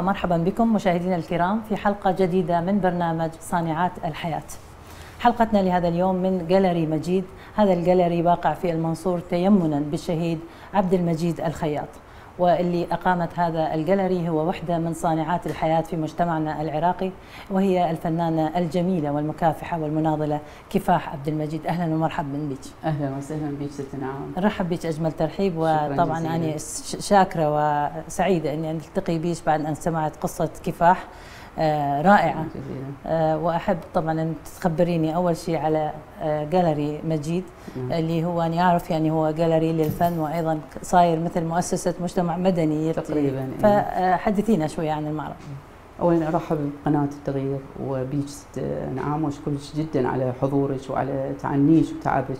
ومرحبا بكم مشاهدينا الكرام في حلقة جديدة من برنامج صانعات الحياة. حلقتنا لهذا اليوم من جاليري مجيد، هذا الجاليري واقع في المنصور تيمنا بالشهيد عبد المجيد الخياط. واللي أقامت هذا الجاليري هو وحدة من صانعات الحياة في مجتمعنا العراقي وهي الفنانة الجميلة والمكافحة والمناضلة كفاح عبد المجيد. أهلا ومرحبا بك. أهلا وسهلا بك ست نعم. نرحب بك أجمل ترحيب وطبعا. أنا شاكرة وسعيدة أني ألتقي بك بعد أن سمعت قصة كفاح. آه، رائعة. جزيلا آه، وأحب طبعا أن تخبريني أول شيء على آه، جاليري مجيد نعم. اللي هو أنا أعرف يعني هو جاليري للفن وأيضا صاير مثل مؤسسة مجتمع مدني تقريباً، إيه. فحدثينا شوي عن المعرض. اولا أرحب بقناة التغيير وبيك ست نعم وأشكرك جدا على حضورك وعلى تعنيك وتعبك.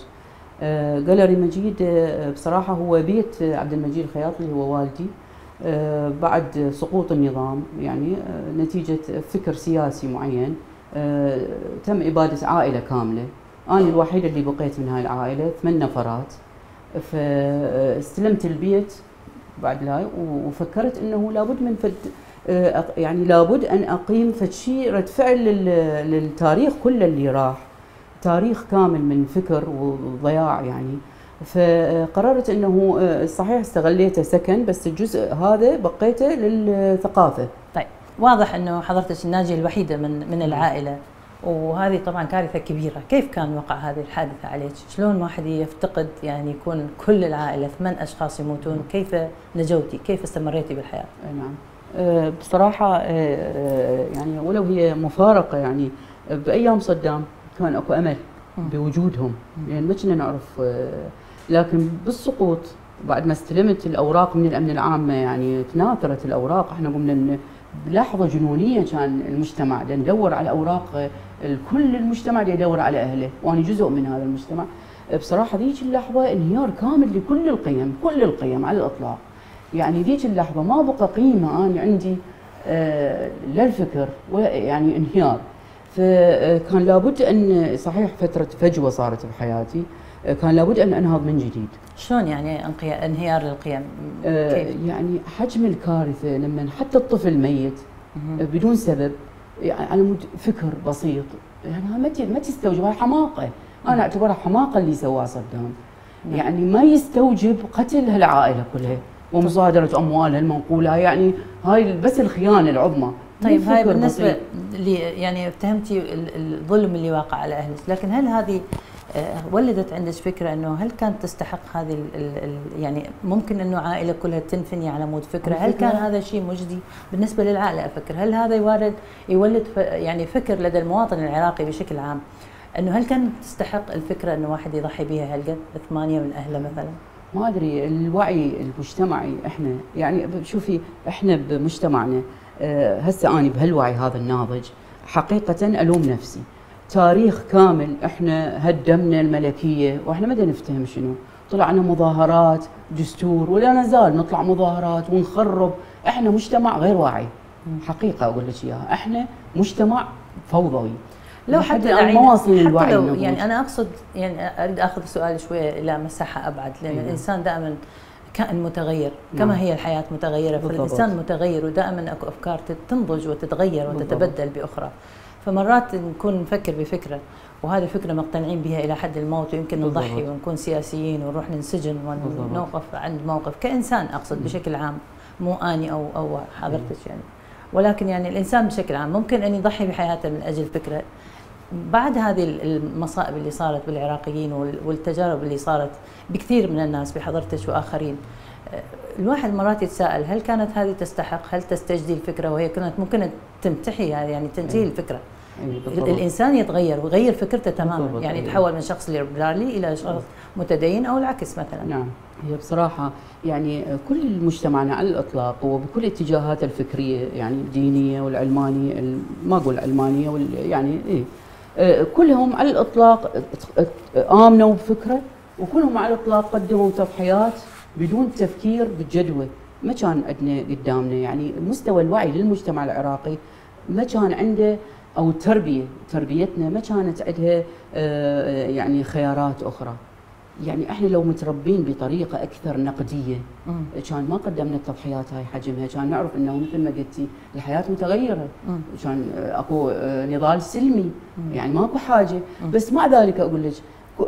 آه، جاليري مجيد آه، بصراحة هو بيت عبد المجيد الخياط اللي هو والدي. آه، بعد سقوط النظام يعني آه، نتيجة فكر سياسي معين آه، تم إبادة عائلة كاملة. أنا الوحيدة اللي بقيت من هاي العائلة ثمان نفرات. فاستلمت البيت بعد لا وفكرت إنه لابد من فد آه، يعني لابد أن أقيم فد شيء رد فعل لل- للتاريخ كله اللي راح. تاريخ كامل من فكر وضياع يعني. فقررت إنه آه، صحيح استغليته سكن بس الجزء هذا بقيته للثقافة طيب واضح إنه حضرتك الناجية الوحيدة من من العائلة وهذه طبعا كارثة كبيرة، كيف كان وقع هذه الحادثة عليك؟ شلون واحد يفتقد يعني يكون كل العائلة ثمان أشخاص يموتون، كيف نجوتي؟ كيف استمريتي بالحياة؟ نعم آه، بصراحة آه، يعني ولو هي مفارقة يعني بأيام صدام كان أكو أمل مم. بوجودهم يعني ما كنا نعرف لكن بالسقوط بعد ما استلمت الأوراق من الأمن العامة يعني تناثرت الأوراق. إحنا قمنا بلحظة جنونية كان المجتمع ندور على أوراق آه، كل المجتمع يدور على أهله وأنا جزء من هذا المجتمع. آه، بصراحة ذيك اللحظة انهيار كامل لكل القيم كل القيم على الإطلاق. يعني ذيك اللحظة ما بقى قيمة أنا عندي آه، للفكر ويعني انهيار. فكان لابد أن صحيح فترة فجوة صارت بحياتي آه، كان لابد أن أنهض من جديد شلون يعني انهيار القيم؟ آه، كيف؟ يعني حجم الكارثة لما حتى الطفل ميت. آه، بدون سبب يعني على مود فكر بسيط يعني ما ما تستوجب هاي حماقة أنا أعتبرها حماقة اللي سواه صدام نعم. يعني ما يستوجب قتل هالعائلة كلها ومصادرة أموالها المنقولة يعني هاي بس الخيانة العظمى طيب هاي بالنسبة. لي يعني اتهمتي ال- الظلم اللي واقع على اهلك، لكن هل هذه ولدت عندك فكرة إنه هل كانت تستحق هذه ال ال ال يعني ممكن إنه عائلة كلها تنفني على مود فكرة، هل كان هذا شيء مجدي بالنسبة للعائلة؟ أفكر، هل هذا يولد يولد يعني فكر لدى المواطن العراقي بشكل عام إنه هل كانت تستحق الفكرة إنه واحد يضحي بها هالقد ثمانيه من أهله مثلا؟ ما أدري الوعي المجتمعي إحنا يعني شوفي إحنا بمجتمعنا آه، هسه أنا بهالوعي هذا الناضج حقيقة ألوم نفسي. تاريخ كامل إحنا هدمنا الملكية وإحنا ما نفتهم شنو طلعنا مظاهرات دستور ولا نزال نطلع مظاهرات ونخرب إحنا مجتمع غير واعي حقيقة أقول لك إياها إحنا مجتمع فوضوي لو حتى الآن ما حتى للوعي لو. يعني أنا أقصد يعني أريد أخذ السؤال شوية إلى مساحة أبعد لأن أيوة. الإنسان دائما كائن متغير نعم. كما هي الحياة متغيرة بالضبط. فالانسان متغير ودائما أكو أفكار تنضج وتتغير. وتتبدل بأخرى فمرات نكون نفكر بفكرة وهذه فكره مقتنعين بها إلى حد الموت ويمكن. نضحي ونكون سياسيين ونروح ننسجن. ونوقف عند موقف كإنسان أقصد. بشكل عام مو أني أو أو حضرتك يعني ولكن يعني الإنسان بشكل عام ممكن أن يضحي بحياته من أجل فكرة بعد هذه المصائب اللي صارت بالعراقيين وال- والتجارب اللي صارت بكثير من الناس بحضرتك وآخرين الواحد مرات يتساءل هل كانت هذه تستحق؟ هل تستجدي الفكرة؟ وهي كانت ممكن تمتحي يعني تنتهي أي. الفكرة. أي بالضبط. الإنسان يتغير ويغير فكرته تماما. بالضبط، يعني أي. يتحول من شخص ليبرالي إلى شخص متدين أو العكس مثلا. نعم. هي بصراحة يعني كل مجتمعنا على الإطلاق وبكل اتجاهاته الفكرية يعني الدينية والعلمانية ال- ما أقول علمانية وال يعني إيه. آه، كلهم على الإطلاق آمنوا بفكرة وكلهم على الإطلاق قدموا تضحيات. بدون تفكير بالجدوى ما كان عندنا قدامنا يعني مستوى الوعي للمجتمع العراقي ما كان عنده أو التربيه تربيتنا ما كانت عندها آه، يعني خيارات أخرى يعني إحنا لو متربين بطريقة أكثر نقدية مم. كان ما قدمنا التضحيات هاي حجمها كان نعرف إنه مثل ما قلتي الحياة متغيرة مم. كان أكو آه، نضال سلمي مم. يعني ماكو حاجة مم. بس مع ذلك أقول لك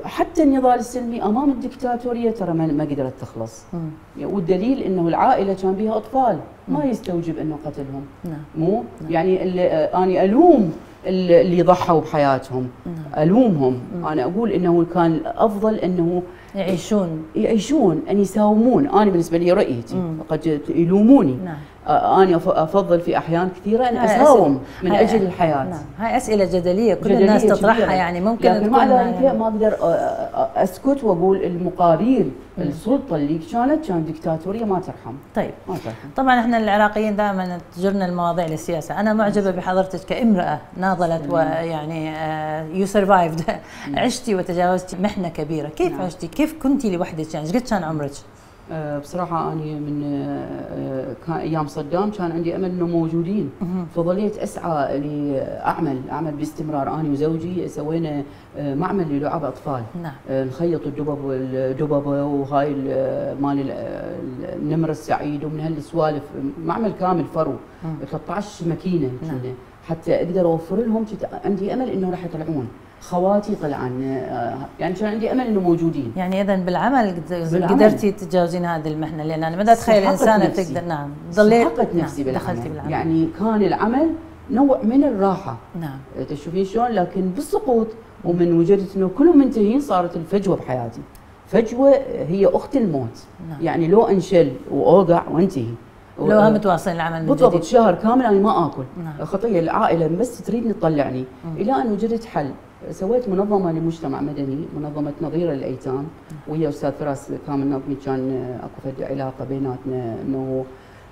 حتى النضال السلمي أمام الدكتاتورية ترى ما قدرت تخلص. مم. والدليل إنه العائلة كان بها أطفال. ما. يستوجب إنه قتلهم. نعم. مو؟ نعم. يعني اللي آه، أنا ألوم اللي ضحوا بحياتهم. نعم. ألومهم. مم. أنا أقول إنه كان الأفضل إنه يعيشون. يعيشون أن يساومون. أنا بالنسبة لي رايتي. قد يلوموني. نعم. آه، أنا أف- أفضل في أحيان كثيرة أن هاي أساوم أسئلة- من أجل الحياة نعم هاي أسئلة جدلية كل جدلية الناس تطرحها كبيرة. يعني ممكن لكن مع ذلك يعني ما أقدر آه، آه، أسكت وأقول المقارير مم. السلطة اللي كانت كانت ديكتاتورية ما ترحم طيب ما ترحم طبعا إحنا العراقيين دائما تجرنا المواضيع للسياسة، أنا معجبة بحضرتك كامرأة ناضلت ويعني you survived عشتي وتجاوزتي محنة كبيرة، كيف نعم. عشتي؟ كيف كنتي لوحدك يعني؟ إيش قد كان عمرك؟ آه، بصراحة أنا من آه، آه، أيام صدام كان عندي أمل إنه موجودين. فظليت أسعى لأعمل أعمل باستمرار. أنا وزوجي سوينا معمل للعاب أطفال. نعم. نخيط الدبب والدببه وهاي ال- مال ال- ال- النمر السعيد ومن هالسوالف. معمل كامل فرو. مم. 13 ماكينة نعم. حتى أقدر أوفر لهم عندي أمل إنه راح يطلعون. خواتي طلعن آه، يعني كان عندي أمل إنه موجودين يعني اذا بالعمل بالعمل. قدرتي تتجاوزين هذه المحنة لأن أنا ما اتخيل انسانه نفسي. تقدر نعم ضليت سحقت نفسي نعم. بالعمل. دخلتي بالعمل يعني كان العمل نوع من الراحة نعم تشوفين شلون لكن بالسقوط ومن وجدت إنه كلهم منتهيين صارت الفجوة بحياتي فجوة هي أخت الموت نعم يعني لو أنشل وأوقع وأنتهي لو هم متواصلين العمل من بالضبط شهر كامل أنا ما آكل نعم. خطية العائلة بس تريدني تطلعني. إلى أن وجدت حل سويت منظمة لمجتمع مدني منظمة نظيره للايتام ويا أستاذ فراس كامل نظمي كان أكو فد علاقة بيناتنا إنه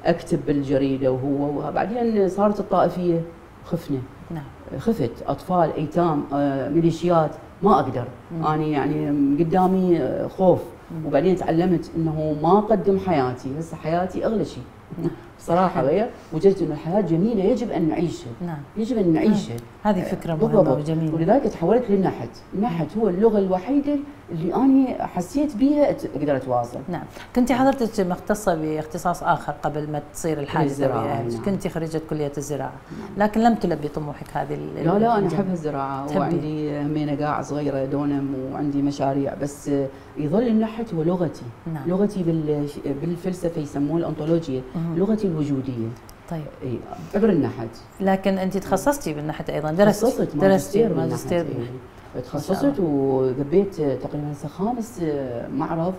أكتب بالجريدة وهو وبعدين صارت الطائفية خفنا نعم. خفت. أطفال أيتام آه، ميليشيات ما أقدر. مم. أنا يعني قدامي آه، خوف. مم. وبعدين تعلمت إنه ما أقدم حياتي. هسه حياتي أغلى شيء. نعم. صراحة غير وجدت إنه الحياة جميلة يجب أن نعيشها. نعم. يجب أن نعيشها. هذه فكرة مهمة بالضبط وجميلة. ولذلك تحولت للنحت. النحت هو اللغة الوحيدة اللي أنا حسيت بيها أت- أقدر أتواصل. نعم. كنت حضرتك مختصة باختصاص آخر قبل ما تصير بأهلك نعم. كنت خريجة كلية الزراعة؟ لكن لم تلبي طموحك هذه لا لا أنا. أحب الزراعة تحبي. وعندي همينة قاع صغيرة دونم وعندي مشاريع بس آه، يظل النحت هو لغتي. نعم. لغتي بال- بالفلسفة يسموه الأنطولوجيا. لغتي الوجودية. طيب. إي عبر النحت. لكن أنت تخصصتي بالنحت أيضا. درست تخصصت درستي ماجستير تخصصت وقبيت آه، تقريبا خامس آه، معرض.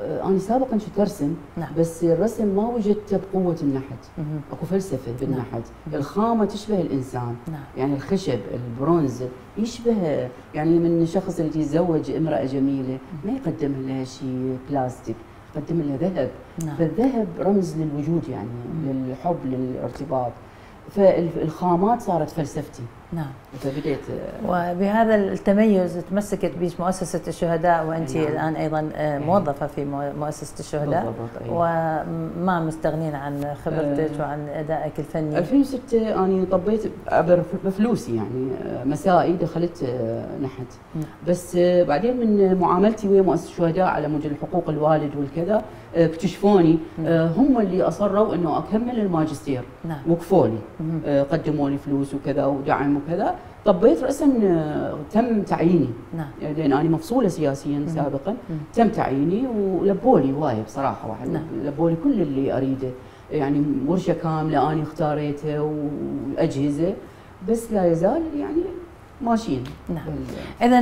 آه، أنا سابقا كنت ارسم نعم. بس الرسم ما وجدته بقوة النحت. مهم. أكو فلسفة بالنحت. نعم. الخامة تشبه الإنسان. نعم. يعني الخشب البرونز يشبه يعني من شخص اللي يتزوج امرأة جميلة ما يقدم لها شيء بلاستيك. يقدم لها ذهب. نعم. فالذهب رمز للوجود يعني مم. للحب للارتباط. فالخامات صارت فلسفتي. نعم فبديت وبهذا التميز تمسكت بك مؤسسة الشهداء وأنت نعم. الآن أيضا آه، إيه. موظفة في مؤسسة الشهداء بالضبط أي. وما مستغنين عن خبرتك آه. وعن أدائك الفني 2006 أنا طبيت عبر بفلوسي يعني آه، مسائي دخلت آه، نحت نعم. بس بعدين من معاملتي ويا مؤسسة الشهداء على مود حقوق الوالد والكذا اكتشفوني آه، هم اللي أصروا إنه أكمل الماجستير. نعم. وقفوا لي مهم. آه، قدموا لي فلوس وكذا ودعم وكذا. طبيت راسا آه، تم تعييني. نعم. لأن أنا مفصولة سياسيا سابقا. تم تعييني ولبوا لي هوايه بصراحة واحد. نعم. لبوا لي كل اللي أريده. يعني ورشه كاملة أنا اختاريتها والاجهزه بس لا يزال يعني ماشيين. نعم. بال- إذا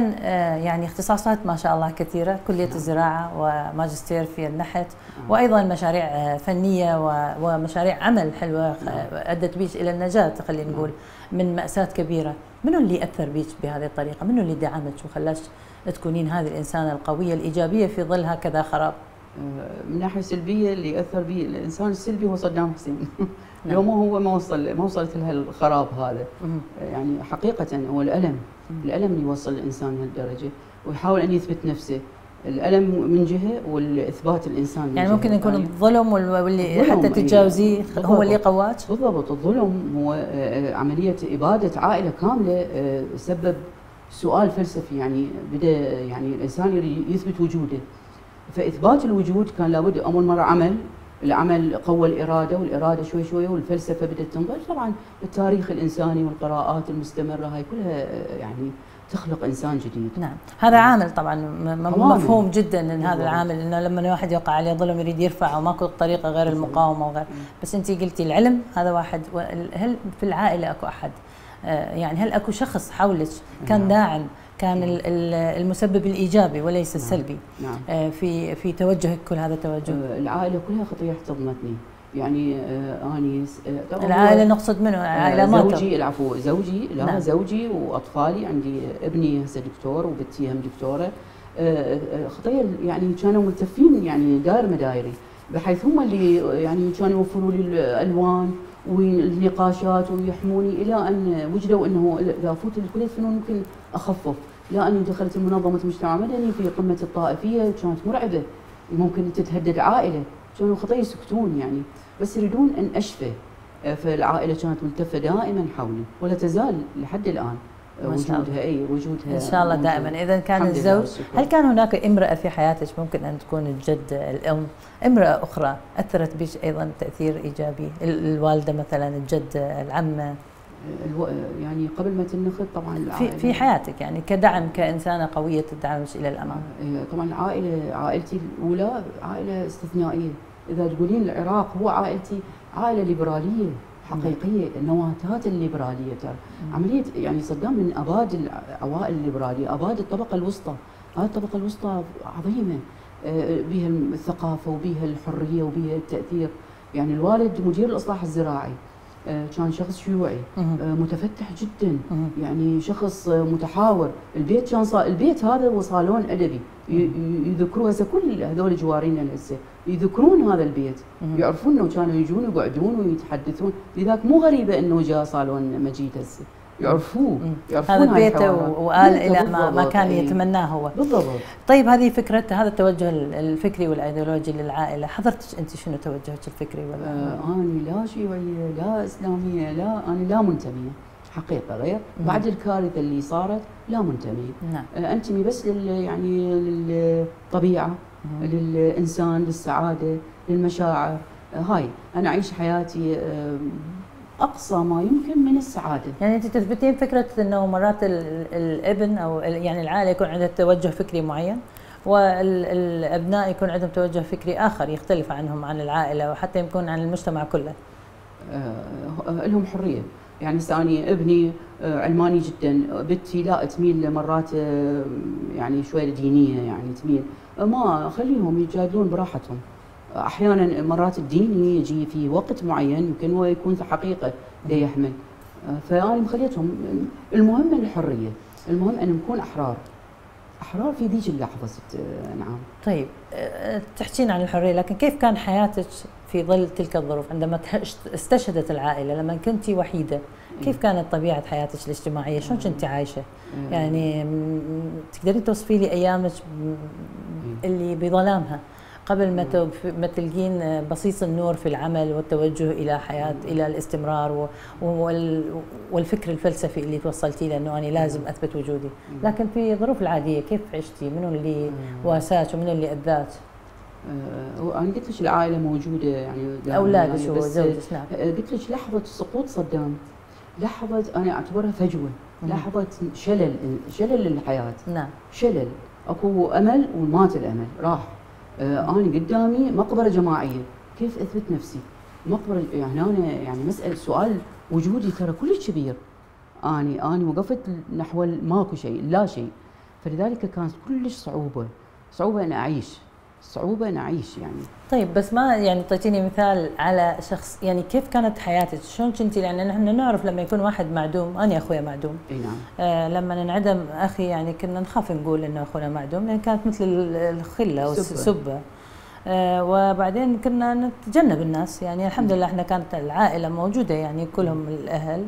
يعني اختصاصات ما شاء الله كثيرة كلية الزراعة وماجستير في النحت وأيضا مشاريع آه، فنية و- ومشاريع عمل حلوة خ- أدت بيك إلى النجاة خلينا نقول من مأساة كبيرة. منو اللي أثر بيك بهذه الطريقة؟ منو اللي دعمك وخلاك تكونين هذه الإنسانة القوية الإيجابية في ظل هكذا خراب؟ آه، من ناحية سلبية اللي اثر به الإنسان السلبي هو صدام حسين. نعم. لو ما هو ما وصل ما وصلت له الخراب هذا مهم. يعني حقيقة هو الألم مم. الألم اللي يوصل الإنسان لهالدرجة ويحاول أن يثبت نفسه الألم من جهة والإثبات الإنسان من يعني جهة ممكن يكون ثانية. الظلم وال- واللي حتى إيه. تتجاوزيه هو اللي. قواك بالضبط الظلم هو آه، عملية إبادة عائلة كاملة آه، سبب سؤال فلسفي يعني بدا يعني الإنسان يريد يثبت وجوده فإثبات الوجود كان لابد أول مرة عمل العمل قوى الإرادة والإرادة شوي شوي والفلسفة بدأت تنضج. طبعا التاريخ الإنساني والقراءات المستمرة هاي كلها يعني تخلق إنسان جديد. نعم. هذا عامل طبعا مفهوم جدا إن هذا العامل إنه لما واحد يوقع عليه ظلم يريد يرفع وماكو طريقة غير المقاومة وغير. بس أنت قلتي العلم هذا واحد. هل في العائلة أكو أحد؟ آه، يعني هل أكو شخص حولك كان نعم. داعم كان. المسبب الإيجابي وليس نعم. السلبي نعم. آه، في في توجهك كل هذا التوجه آه، العائلة كلها خطية احتضنتني يعني آه أني العائلة نقصد منه العائلة آه زوجي العفو زوجي لا نعم. زوجي وأطفالي عندي ابني هسه دكتور وبنتي هم دكتورة خطية يعني كانوا ملتفين يعني داير مدايري بحيث هم اللي يعني كانوا يوفروا لي الألوان والنقاشات ويحموني إلى أن وجدوا أنه إذا افوت كليه الفنون ممكن أخفف. لا أني دخلت منظمة المجتمع المدني في قمة الطائفية كانت مرعبة. ممكن تتهدد عائلة. كانوا خطيه يسكتون يعني. بس يريدون أن أشفى. فالعائلة كانت ملتفة دائما حولي ولا تزال لحد الآن. وجودها اي وجودها. إن شاء الله دائما. اذا كان الزوج هل كان هناك امرأة في حياتك ممكن أن تكون الجد الأم؟ امرأة أخرى أثرت بك أيضا تأثير إيجابي؟ الوالدة مثلا الجد العمه يعني قبل ما تنخذ طبعا في في حياتك يعني كدعم كإنسانة قوية تدعمك إلى الأمام. إيه، طبعا العائله عائلتي الأولى عائلة استثنائية. إذا تقولين العراق هو عائلتي عائلة ليبرالية. حقيقية النواتات الليبرالية ترى. عملية يعني صدام من أباد أوائل الليبرالية أباد الطبقة الوسطى. هذه الطبقة الوسطى عظيمة آه، بها الثقافة وبها الحرية وبها التأثير. يعني الوالد مدير الإصلاح الزراعي. كان شخص شيوعي آه، متفتح جدا. يعني شخص متحاور. البيت كان صار البيت هذا هو صالون أدبي. يذكروا هسه كل هذول جوارينا هسه. يذكرون هذا البيت. يعرفون إنه كانوا يجون يقعدون ويتحدثون. لذلك مو غريبة إنه جاء صالون مجيد هسه. يعرفوه يعرفون هذا بيته وآل إلى ما, ما كان. يتمناه هو. بالضبط. طيب هذه فكرة هذا التوجه الفكري والأيديولوجي للعائلة. حضرتك أنت شنو توجهك الفكري ولا؟ آه أنا لا شيوعية لا إسلامية لا أنا لا منتمية. حقيقة غير. مم. بعد الكارثة اللي صارت لا منتمي نعم. آه أنتمي بس لل يعني للطبيعة مم. للإنسان للسعادة للمشاعر. آه هاي. أنا أعيش حياتي آه أقصى ما يمكن من السعادة. يعني أنت تثبتين فكرة إنه مرات الابن أو يعني العائلة يكون عندها توجه فكري معين والابناء يكون عندهم توجه فكري آخر يختلف عنهم عن العائلة وحتى يكون عن المجتمع كله. آه لهم حرية، يعني ثاني ابني آه علماني جدا، بنتي لا تميل مرات آه يعني شوية دينية يعني تميل، ما اخليهم يجادلون براحتهم. أحيانا مرات الدين يجي في وقت معين يمكن هو يكون في حقيقة يحمل. فانا مخليتهم المهم الحرية المهم أن نكون أحرار. أحرار في ذيك اللحظة ست نعم. طيب تحكين عن الحرية لكن كيف كان حياتك في ظل تلك الظروف؟ عندما استشهدت العائلة لما كنت وحيدة كيف كانت طبيعة حياتك الاجتماعية؟ شلون كنت عايشة؟ يعني تقدرين توصفي لي أيامك اللي بظلامها؟ قبل ما ما تلقين بصيص النور في العمل والتوجه إلى حياه إلى الاستمرار والفكر الفلسفي اللي توصلتي له انه أنا لازم أثبت وجودي، لكن في الظروف العادية كيف عشتي؟ منو اللي واساك ومنو اللي اذاك؟ آه أنا قلت لك العائلة موجودة يعني أولادك يعني وزوجك نعم. آه، قلت لك لحظة سقوط صدام. لحظة أنا أعتبرها فجوة. لحظة شلل شلل الحياة نعم. شلل. أكو أمل ومات الأمل. راح. أنا قدامي مقبرة جماعية. كيف أثبت نفسي؟ مقبرة يعني أنا يعني مسألة سؤال وجودي ترى كلش كبير. أني أني وقفت نحو ماكو شيء لا شيء. فلذلك كانت كلش صعوبة صعوبة أن أعيش. صعوبة أن أعيش يعني. طيب بس ما يعني تعطيني مثال على شخص يعني كيف كانت حياتك؟ شلون كنتي؟ لأن نحن نعرف لما يكون واحد معدوم أنا أخويا معدوم. أي نعم. آه لما انعدم أخي يعني كنا نخاف نقول إنه أخونا معدوم لأن كانت مثل الخلة والسبة آه وبعدين كنا نتجنب الناس. يعني الحمد لله إحنا كانت العائلة موجودة يعني كلهم الأهل.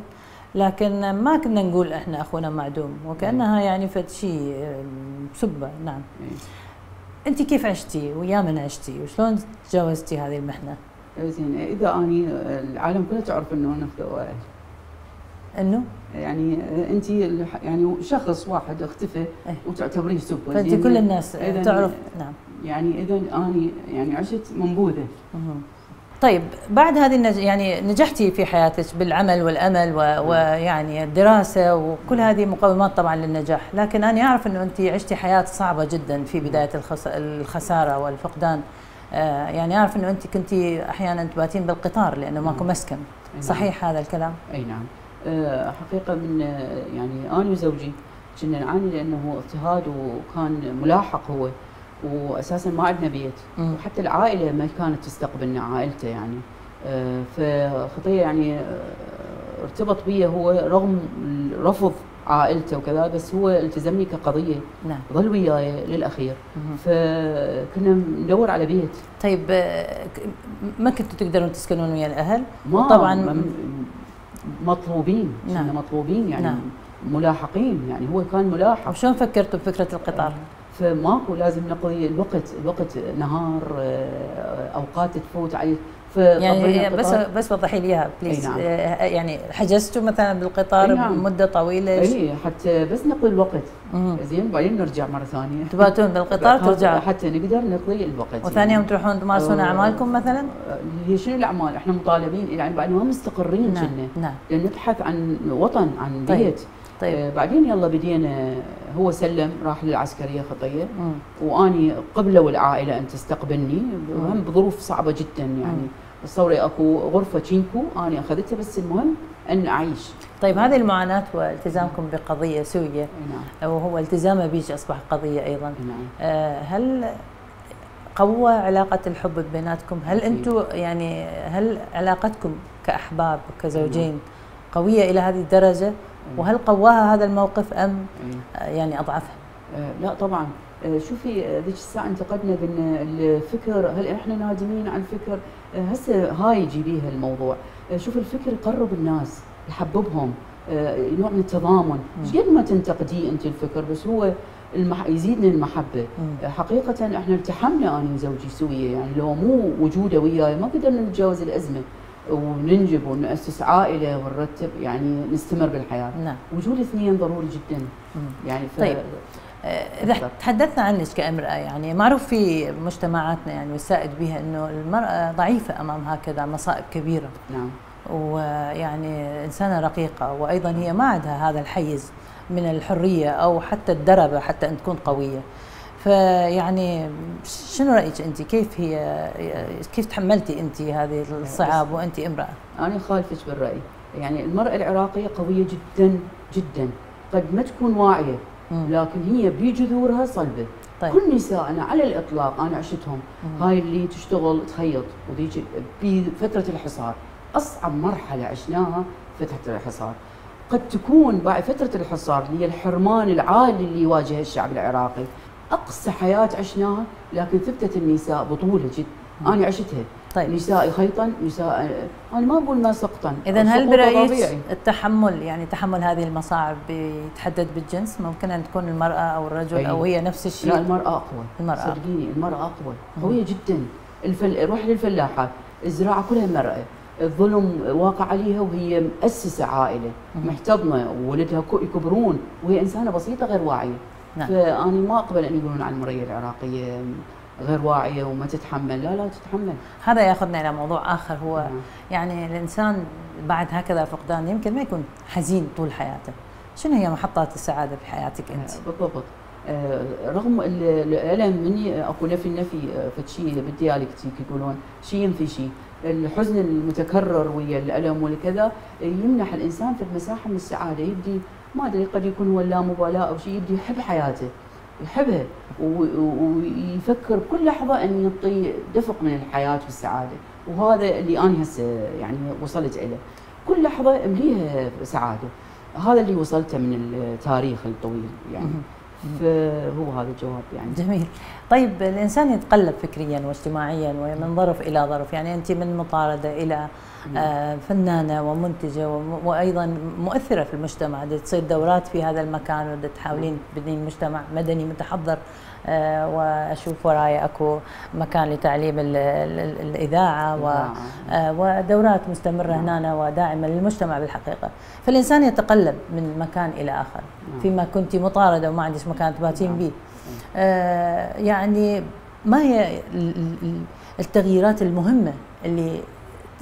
لكن ما كنا نقول إحنا أخونا معدوم وكأنها يعني فد شيء آه، سبة. نعم. انت كيف عشتي؟ ويا من عشتي؟ وشلون تجاوزتي هذه المحنة؟ زين إذا أني العالم كله تعرف إنه أنا اوائل إنه؟ يعني انت يعني شخص واحد اختفى إيه. وتعتبريه سوبر. فانت كل الناس تعرف نعم. يعني إذا أنا يعني عشت منبوذة. طيب بعد هذه النج... يعني نجحتي في حياتك بالعمل والأمل و... ويعني الدراسة وكل هذه مقومات طبعا للنجاح، لكن أنا أعرف إنه انت عشتي حياة صعبة جدا في بداية الخس... الخسارة والفقدان. آه يعني أعرف إنه انت كنتي أحيانا تباتين بالقطار لأنه ماكو نعم. مسكن، نعم. صحيح هذا الكلام؟ أي نعم آه، حقيقة من آه، يعني أنا وزوجي كنا نعاني لأنه اضطهاد وكان ملاحق هو واساسا ما عندنا بيت مم. وحتى العائلة ما كانت تستقبلنا عائلته يعني آه، فخطيه يعني آه، ارتبط بي هو رغم رفض عائلته وكذا بس هو التزمني كقضية نعم. ظل وياي للأخير. فكنا ندور على بيت طيب آه، ما كنتوا تقدرون تسكنون ويا الأهل؟ ما طبعاً. مطلوبين نعم. مطلوبين يعني نعم. ملاحقين يعني هو كان ملاحق وشلون فكرتوا بفكرة القطار؟ فماكو لازم نقضي الوقت الوقت نهار آه، أوقات تفوت عليه يعني بس القطار. بس وضحي لي إياها بليز نعم. آه، يعني حجزتوا مثلا بالقطار نعم. مدة طويلة؟ أي حتى بس نقضي الوقت. زين بعدين نرجع مرة ثانية تباتون بالقطار ترجعوا حتى نقدر نقضي الوقت وثاني يوم تروحون تمارسون آه، أعمالكم مثلا؟ هي شنو الأعمال؟ إحنا مطالبين يعني بعد ما مستقرين نعم كنا نعم لأن نبحث عن وطن عن طيب. بيت طيب آه، بعدين يلا بدينا هو سلم راح للعسكرية خطيه مم. وأني قبلوا العائله أن تستقبلني مم. هم بظروف صعبة جدا يعني تصوري أكو غرفة تشينكو أنا أخذتها بس المهم أن أعيش طيب هذه المعاناة والتزامكم بقضية أي نعم وهو التزامه بيج أصبح قضية أيضا نعم آه، هل قوى علاقة الحب بيناتكم؟ هل. أنتم يعني هل علاقتكم كأحباب وكزوجين قوية إلى هذه الدرجة؟ وهل قواها هذا الموقف. آه، يعني أضعفها؟ آه، لا طبعا. آه، شوفي آه، ذيك الساعة انتقدنا بأن الفكر هل إحنا نادمين عن الفكر؟ هسه هاي يجي بيها الموضوع. شوف الفكر يقرب الناس يحببهم نوع من التضامن. إيش قد ما تنتقديه أنت الفكر بس هو المح... يزيدنا المحبة. مم. حقيقة إحنا التحمنا أنا وزوجي سوية يعني لو مو وجوده وياي ما قدرنا نتجاوز الأزمة. وننجب ونأسس عائلة ونرتب يعني نستمر بالحياة نعم وجود الاثنين ضروري جدا مم. يعني ف... طيب. إذا أكثر. تحدثنا عنك كامرأة يعني معروف في مجتمعاتنا يعني والسائد بها أنه المرأة ضعيفة أمام هكذا مصائب كبيرة نعم ويعني إنسانة رقيقة وأيضا هي ما عندها هذا الحيز من الحرية أو حتى الدربة حتى أن تكون قوية فيعني شنو رأيك أنت؟ كيف هي كيف تحملتي أنت هذه الصعاب وأنت امرأة؟ أنا خالفك بالرأي. يعني المرأة العراقية قوية جدا جدا. قد ما تكون واعية. لكن هي بجذورها صلبة. طيب. كل نسائنا على الإطلاق أنا عشتهم. مم. هاي اللي تشتغل تخيط وذيك بفتره الحصار. أصعب مرحلة عشناها فترة الحصار. قد تكون بعد فترة الحصار اللي هي الحرمان العالي اللي يواجه الشعب العراقي. أقصى حياة عشناها لكن ثبتت النساء بطولة جد. أنا عشتها طيب. نساء يخيطن نساء أنا ما بقول ما سقطن إذا هل طبيعي. التحمل يعني تحمل هذه المصاعب بيتحدد بالجنس؟ ممكن أن تكون المرأة أو الرجل أي. أو هي نفس لا الشيء المرأة أقوى. المرأة. صدقيني المرأة أقوى. مم. قوية جدا. الفل... روح للفلاحات الزراعة كلها مرأة. الظلم واقع عليها وهي مؤسسة عائلة. مم. محتضنة وولدها يكبرون وهي إنسانة بسيطة غير واعية. نعم. فأنا ما أقبل أن يقولون عن المرأة العراقية غير واعية وما تتحمل لا لا تتحمل هذا ياخذنا إلى موضوع آخر هو نعم. يعني الإنسان بعد هكذا فقدان يمكن ما يكون حزين طول حياته شنو هي محطات السعادة في حياتك أنت؟ آه، بالضبط آه، رغم ال- الألم مني اكو نفي نفي آه، فد شيء بالديالكتيك يقولون شيء ينفي شيء الحزن المتكرر ويا الألم والكذا يمنح الإنسان في مساحه من السعادة يبدي ما أدري قد يكون هو اللامبالاه أو شيء يبدي يحب حياته يحبها ويفكر بكل لحظة إن يعطي دفق من الحياة والسعادة. وهذا اللي أنا هسه يعني وصلت إليه. كل لحظة مليها سعاده هذا اللي وصلته من التاريخ الطويل يعني. فهو هذا الجواب يعني. جميل. طيب الإنسان يتقلب فكريا واجتماعيا ومن ظرف إلى ظرف. يعني أنت من مطاردة إلى آه، فنانة ومنتجة وم- وأيضا مؤثرة في المجتمع. تصير دورات في هذا المكان ودا تحاولين تبنين مجتمع مدني متحضر. وأشوف وراي أكو مكان لتعليم ال ال الإذاعة و- آه، ودورات مستمرة نعم. هنا وداعمه للمجتمع بالحقيقة. فالإنسان يتقلب من مكان إلى آخر نعم. فيما كنت مطاردة وما عندك مكان تباتين نعم. به آه، يعني ما هي ال- ال- التغييرات المهمة اللي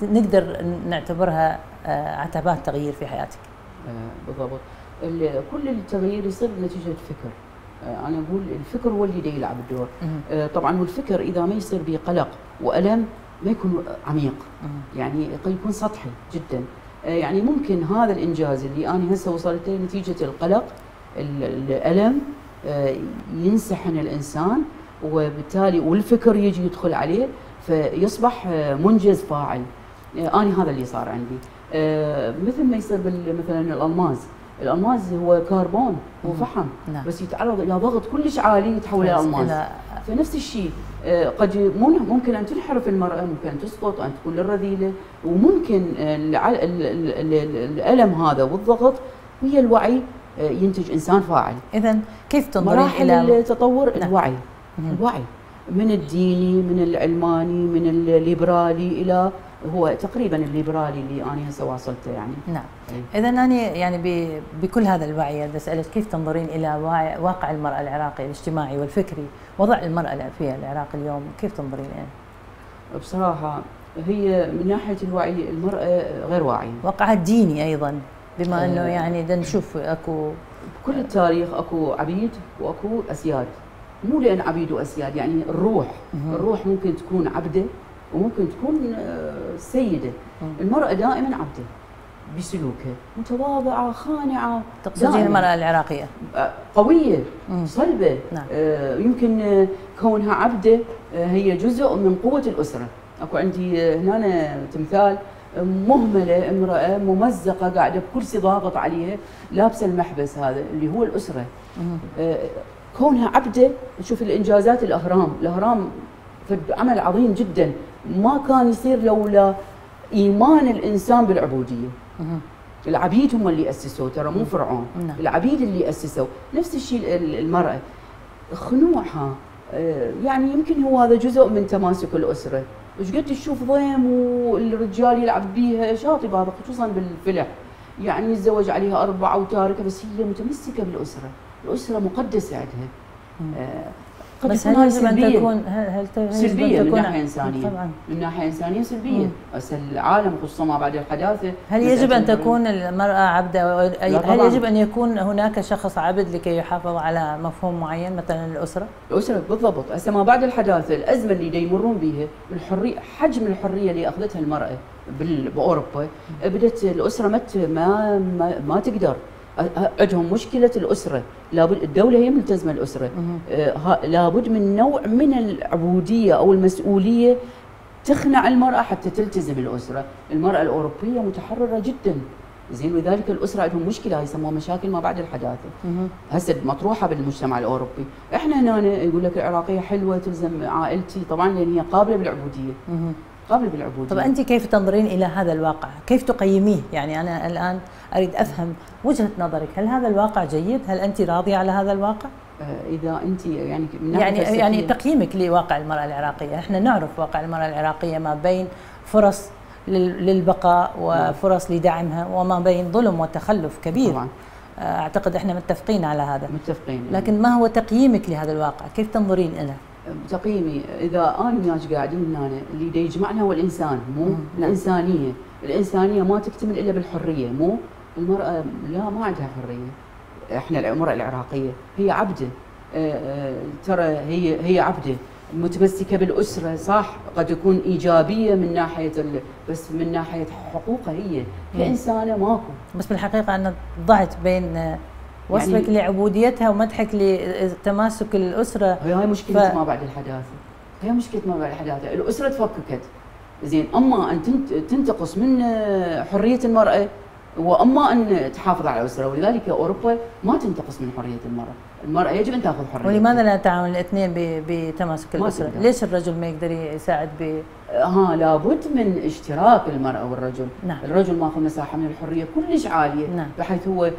نقدر نعتبرها آه، عتبات تغيير في حياتك؟ آه، بالضبط. ال- كل التغيير يصير نتيجة فكر. آه، أنا أقول الفكر هو اللي يلعب الدور. آه، طبعا والفكر إذا ما يصير به قلق وألم ما يكون عميق. يعني قد يكون سطحي جدا. آه، يعني ممكن هذا الإنجاز اللي أنا هسه وصلت له نتيجة القلق ال- الألم آه، ينسحن الإنسان وبالتالي والفكر يجي يدخل عليه فيصبح آه، منجز فاعل. آه، أنا هذا اللي صار عندي. آه، مثل ما يصير مثلا الألماس. الألماس هو كربون هو. فحم نعم بس يتعرض إلى ضغط كلش عالي يتحول إلى ألماس فنفس الشيء آه، قد ممكن أن تنحرف المرأة ممكن أن تسقط أن تكون للرذيلة وممكن آه، الألم هذا والضغط ويا الوعي آه، ينتج إنسان فاعل إذا كيف تنظرين مراحل إلى التطور نعم. الوعي. الوعي من الديني من العلماني من الليبرالي إلى هو تقريبا الليبرالي اللي أنا هسه واصلته يعني نعم أي. اذا أنا يعني بكل هذا الوعي بدي اسالك كيف تنظرين إلى واقع المرأة العراقي الاجتماعي والفكري وضع المرأة في العراق اليوم كيف تنظرين له؟ بصراحة هي من ناحية الوعي المرأة غير واعية واقعها الديني أيضا بما إنه آه. يعني بدنا نشوف اكو كل التاريخ أكو عبيد وأكو أسياد مو لأن عبيد وأسياد يعني الروح. الروح ممكن تكون عبدة وممكن تكون آه، سيدة. المرأة دائما عبدة بسلوكها متواضعة خانعة تقصدين. المرأة العراقية آه، قوية. صلبة نعم. آه، يمكن كونها عبدة هي جزء من قوة الأسرة أكو عندي هنا تمثال مهملة امرأة ممزقة قاعدة بكرسي ضاغط عليها لابسة المحبس هذا اللي هو الأسرة كونها عبدة شوف الإنجازات الأهرام، الأهرام فد عمل عظيم جدا ما كان يصير لولا إيمان الإنسان بالعبودية. العبيد هم اللي أسسوه ترى مو فرعون، نعم. العبيد اللي اسسوا، نفس الشيء ال- المرأة. خنوعها آه، يعني يمكن هو هذا جزء من تماسك الأسرة، إيش قد تشوف ضيم والرجال يلعب بيها؟ شاطبه هذا خصوصا بالفلح. يعني يتزوج عليها أربعة وتاركه بس هي متمسكة بالأسرة، الأسرة مقدسة عندها. قد بس يكون هل يجب ان. تكون هل سلبية من ناحية إنسانية طبعا من ناحية إنسانية سلبية. هسه العالم خصوصا ما بعد الحداثة هل يجب أن. تكون المرأة عبده هل. يجب أن يكون هناك شخص عبد لكي يحافظ على مفهوم معين مثلا الأسرة؟ الأسرة بالضبط هسه ما بعد الحداثة الأزمة اللي دا يمرون بها الحريه حجم الحرية اللي أخذتها المرأة بأوروبا بدت الأسرة ما ما ما, تقدر عندهم مشكلة الأسرة. لابد الدولة هي ملتزمة الأسرة. آه، لابد من نوع من العبودية أو المسؤولية تخنع المرأة حتى تلتزم الأسرة، المرأة الأوروبية متحررة جدا. زين ولذلك الأسرة عندهم مشكلة. هاي يسموها مشاكل ما بعد الحداثة،. هسه مطروحة بالمجتمع الأوروبي، إحنا هنا يقول لك العراقية حلوة تلزم عائلتي. طبعا لأن هي قابلة بالعبودية، مهم. قابله بالعبودية طب أنت كيف تنظرين إلى هذا الواقع؟ كيف تقيميه؟ يعني أنا الآن أريد أفهم وجهة نظرك، هل هذا الواقع جيد؟ هل أنت راضية على هذا الواقع؟ آه، إذا أنت يعني من يعني يعني تقييمك لواقع المرأة العراقية، إحنا نعرف واقع المرأة العراقية ما بين فرص لل- للبقاء وفرص لدعمها وما بين ظلم وتخلف كبير طبعا آه، أعتقد إحنا متفقين على هذا متفقين لكن ما هو تقييمك لهذا الواقع؟ كيف تنظرين له؟ تقييمي. إذا أنا وياك قاعدين هنا اللي يجمعنا هو الإنسان مو. الإنسانية، الإنسانية ما تكتمل إلا بالحرية مو المرأة لا ما عندها حرية. إحنا المراه العراقية. هي عبدة. آه، آه، ترى هي هي عبدة. متمسكة بالأسرة صح؟ قد تكون إيجابية من ناحية ال... بس من ناحية حقوقها هي. كإنسانة ماكو. بس بالحقيقة أنا ضعت بين وصفك يعني- لعبوديتها ومدحك لتماسك الأسرة. هي هاي مشكلة ف- ما بعد الحداثة. هي مشكلة ما بعد الحداثة. الأسرة تفككت. زين أما أن تنت- تنتقص من آه، حرية المرأة وأما أن تحافظ على الأسرة ولذلك أوروبا ما تنتقص من حرية المرأة. المرأة يجب أن تأخذ حريتها. ولماذا لا تعاون الاثنين بتماسك ما الأسرة؟ ليش الرجل ما يقدر يساعد ب ها لابد من اشتراك المرأة والرجل نعم. الرجل ماخذ مساحة من الحرية كلش عالية نعم. بحيث هو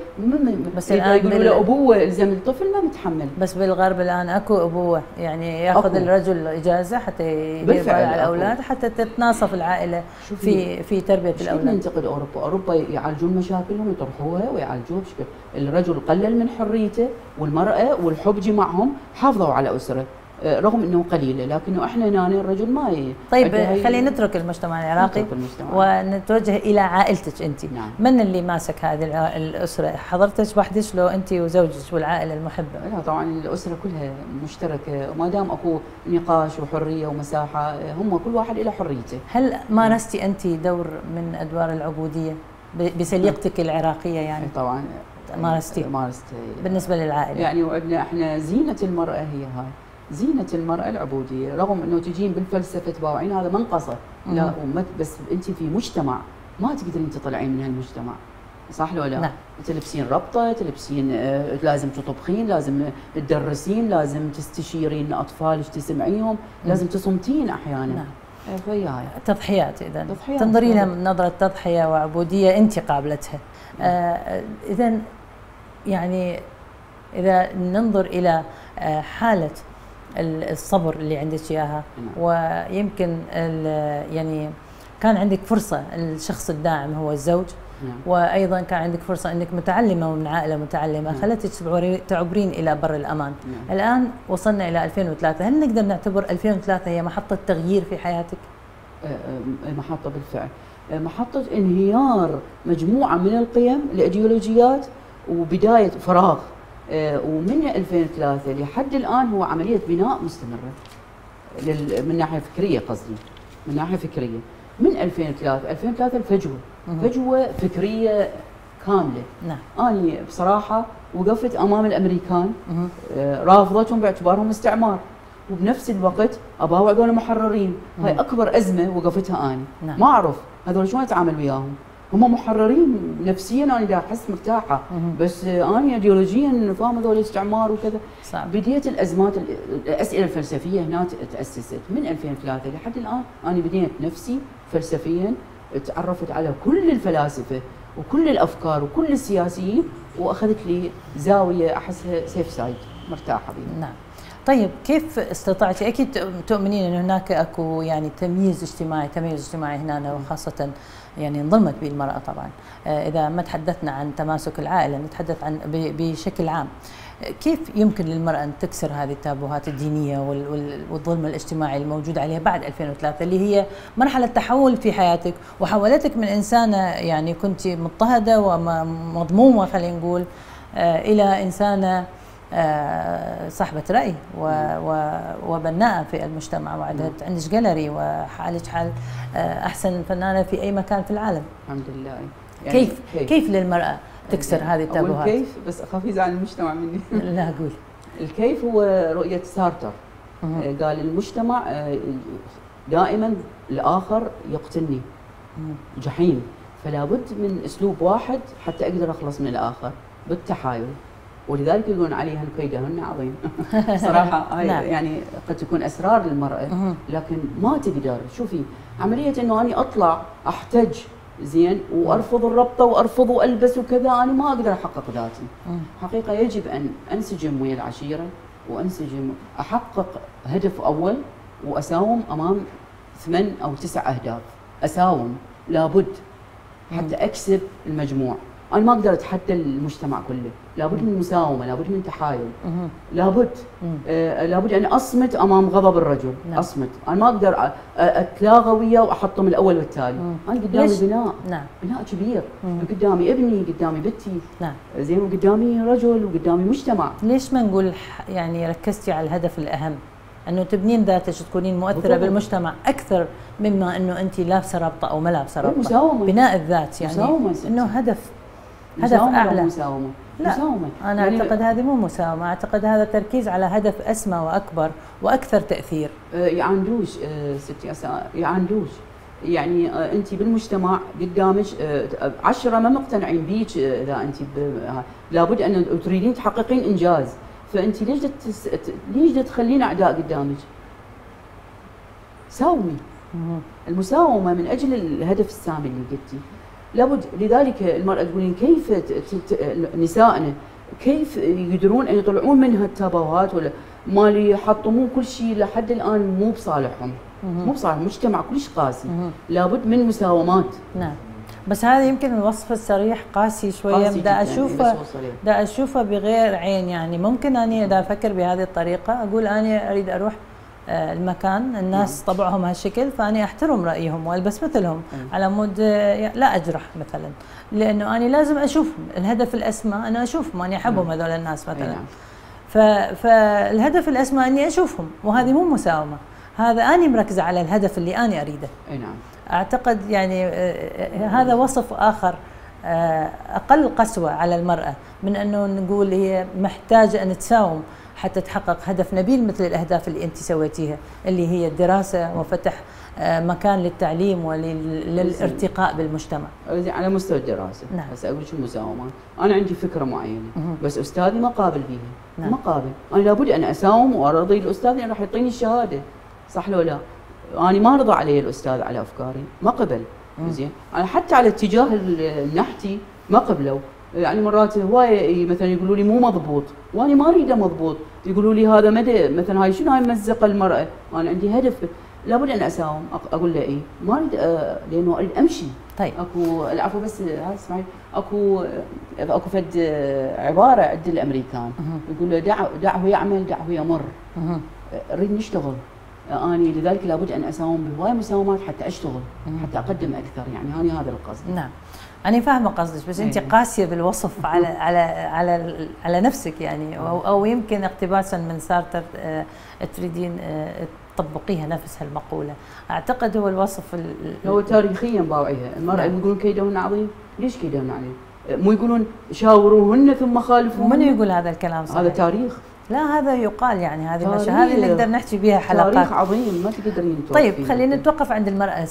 بس الآن يقولوا بال- له أبوه الزم الطفل ما متحمل بس بالغرب الآن أكو أبوه يعني يأخذ أكو. الرجل إجازة حتى يدير على أكو. الأولاد حتى تتناصف العائلة شوفي، في في تربية إيش الأولاد ننتقد أوروبا؟ أوروبا يعالجون مشاكلهم يطرحوها ويعالجوها بشكل الرجل قلل من حريته والمرأة والحب جي معهم حافظوا على أسرة آه، رغم إنه قليله لكنه إحنا هنا الرجل ما. طيب خلينا نترك المجتمع العراقي نترك المجتمع. ونتوجه إلى عائلتك أنت نعم. من اللي ماسك هذه الأسرة حضرتك وحدك لو أنت وزوجك والعائلة المحبة لا طبعا الأسرة كلها مشتركة وما دام أكو نقاش وحرية ومساحة آه، هم كل واحد له حريته هل مارستي أنت دور من أدوار العبودية بسليقتك العراقية يعني طبعا مارستي. مارست بالنسبة للعائلة يعني وعندنا إحنا زينة المرأة هي هاي زينة المرأة العبودية رغم إنه تجين بالفلسفة تباوعين هذا منقصه لا. وما بس أنت في مجتمع ما تقدرين تطلعين من هالمجتمع صح لو لا؟ نعم. تلبسين ربطة، تلبسين آه، لازم تطبخين، لازم تدرسين، لازم تستشيرين اطفالك تسمعيهم، لازم تصمتين أحيانا. نعم. تضحيات اذا تضحيات، تنظري لها نعم. من نظرة تضحية وعبودية أنت قابلتها آه اذا يعني إذا ننظر إلى آه حالة ال- الصبر اللي عندك إياها نعم. ويمكن يعني كان عندك فرصة الشخص الداعم هو الزوج نعم. وأيضا كان عندك فرصة إنك متعلمة ومن عائلة متعلمة نعم. خلتك تعبري- تعبرين إلى بر الأمان نعم. الآن وصلنا إلى 2003 هل نقدر نعتبر 2003 هي محطة تغيير في حياتك آه، آه، محطة بالفعل آه، محطة انهيار مجموعة من القيم الأيديولوجيات وبداية فراغ ومن 2003 لحد الآن هو عملية بناء مستمرة. لل- من ناحية فكرية قصدي. من ناحية فكرية. من 2003 2003 الفجوة. مهم. فجوة فكرية كاملة. نعم. أنا بصراحة وقفت أمام الأمريكان مهم. آه، رافضتهم باعتبارهم استعمار. وبنفس الوقت أباوع هذول محررين. هاي. أكبر أزمة وقفتها أنا. نعم. ما أعرف هذول شلون أتعامل وياهم. هم محررين نفسيا أنا دا أحس مرتاحة. بس أنا ايديولوجيا فاهم هذول استعمار وكذا. صعب. بديت الأزمات ال- الأسئلة الفلسفية هنا تأسست من 2003 لحد الآن. أنا بديت نفسي فلسفيا تعرفت على كل الفلاسفة وكل الأفكار وكل السياسيين وأخذت لي زاوية أحسها safe side مرتاحة بيها نعم. طيب كيف استطعتي؟ أكيد تؤمنين إن هناك أكو يعني تمييز اجتماعي تميز اجتماعي هنا وخاصة يعني انظلمت به المرأة طبعا. آه، إذا ما تحدثنا عن تماسك العائلة نتحدث عن بشكل عام. كيف يمكن للمرأة أن تكسر هذه التابوهات وال- والظلم الاجتماعي الموجود عليها بعد 2003 اللي هي مرحلة تحول في حياتك وحولتك من إنسانة يعني كنت مضطهدة ومضمومه خلينا نقول آه، إلى إنسانة آه، صاحبة رأي وبناءة في المجتمع وعندك عندك جاليري وحالك حال آه، أحسن فنانة في أي مكان في العالم. الحمد لله. يعني كيف؟ كيف؟ للمرأة تكسر هذه أول التابوهات؟ كيف؟ بس اخاف يزعل المجتمع مني. لا قول الكيف هو رؤية سارتر. آه، قال المجتمع آه، دائما الآخر يقتلني. جحيم. فلا بد من أسلوب واحد حتى أقدر أخلص من الآخر. بالتحايل. ولذلك يقولون عليها كيدهن عظيم. صراحة هاي نعم. يعني قد تكون أسرار للمرأة. لكن ما تقدر. شوفي عملية إنه أني أطلع أحتج زين وأرفض الربطة وأرفض وألبس وكذا أنا ما أقدر أحقق ذاتي. حقيقة يجب أن أنسجم ويا العشيرة وأنسجم أحقق هدف أول وأساوم أمام ثمان أو تسع أهداف. أساوم لابد. حتى أكسب المجموع. أنا ما أقدر أتحدى المجتمع كله لابد من مساومة لابد من تحايل. لابد. آه لابد ان أصمت أمام غضب الرجل نعم. أصمت أنا ما أقدر أتلاغى وياه وأحطه من الأول والتالي مم. أنا قدامي؟ بناء نعم بناء كبير. قدامي ابني قدامي بنتي نعم زين وقدامي رجل وقدامي مجتمع ليش ما نقول يعني ركزتي على الهدف الأهم أنه تبنين ذاتك تكونين مؤثرة بالضبط. بالمجتمع أكثر مما أنه انت لابسة ربطه أو ما لابسة مساومة. بناء الذات يعني مساومة. إنه هدف هدف أعلى. مساومة. لا، مساومة أنا يعني أعتقد هذه مو مساومة. أعتقد هذا تركيز على هدف أسمى وأكبر وأكثر تأثير. آه، يعاندوش آه، ستي يعاندوش يعني آه، انت بالمجتمع قدامك عشرة ما مقتنعين بيك إذا انت لابد أن تريدين تحققين إنجاز. فانت ليش تس... ليش تخلين أعداء قدامك؟ ساومي. المساومة من أجل الهدف السامي اللي قلتي. لابد لذلك المرأة تقولين كيف. نسائنا؟ كيف يقدرون أن يطلعون منها التبوات ولا مال يحطمون كل شيء لحد الآن مو بصالحهم. مو بصالح المجتمع كلش قاسي. لابد من مساومات. نعم. بس هذا يمكن الوصف الصريح قاسي شوية. قاسي دا اشوفه صريح. دا أشوفه بغير عين يعني. ممكن أني إذا أفكر بهذه الطريقة أقول أني أريد أروح المكان الناس طبعهم هالشكل فأني أحترم رأيهم وألبس مثلهم نعم. على مود آه، لا أجرح مثلا لأنه أني لازم أشوفهم الهدف الأسمى أنا أشوفهم أني أحبهم هذول الناس أي مثلا. نعم. فالهدف الأسمى أني أشوفهم وهذه مو مساومة هذا أني مركزه على الهدف اللي أني أريده. أي نعم. أعتقد يعني آه، آه، هذا وصف آخر آه، أقل قسوة على المرأة من أنه نقول هي محتاجة أن تساوم حتى تحقق هدف نبيل مثل الأهداف اللي أنت سويتيها اللي هي الدراسة وفتح آه، مكان للتعليم وللارتقاء بالمجتمع. على مستوى الدراسة. نعم. بس أقول شو المساومات أنا عندي فكرة معينة. مهم. بس استاذي ما قابل فيها. نعم. ما قابل. أنا لابد أن أساوم وأرضي الأستاذ لأنه راح يعطيني الشهادة. صح لو لا؟ أنا ما رضى علي الأستاذ على أفكاري. ما قبل. زين؟ أنا حتى على اتجاه ال- النحتي ما قبلوا يعني مرات هوايه مثلا يقولوا لي مو مضبوط. وأنا ما اريده مضبوط. يقولوا لي هذا مدى مثلا هاي شنو هاي ممزقه المرأة؟ أنا عندي هدف. لابد أن أساوم. أقول له اي ما أريد آه، لأنه أريد أمشي. طيب. أكو العفو بس هاي اسمعي. أكو أكو فد عبارة عند الأمريكان. يقول له دع دعه يعمل دعه يمر. نريد نشتغل اني لذلك لابد أن أساوم بهواي مساومات حتى أشتغل. حتى أقدم أكثر. يعني هاني هذا القصد. نعم. أنا فاهمة قصدك بس أنت إيه. قاسية بالوصف على على على على نفسك يعني. أو, أو يمكن اقتباسا من سارتر آه، تريدين آه، تطبقيها نفس هالمقولة أعتقد هو الوصف ال- هو تاريخيا باوعيها المرأة نعم. يقولون كيدهن عظيم ليش كيدهن عظيم؟ مو يقولون شاوروهن ثم خالفوهن؟ ومن يقول هذا الكلام صحيح؟ هذا تاريخ. لا هذا يقال يعني هذه. مش هذه اللي نقدر نحكي بها حلقات تاريخ عظيم ما تقدرين طيب. خلينا نتوقف عند المرأة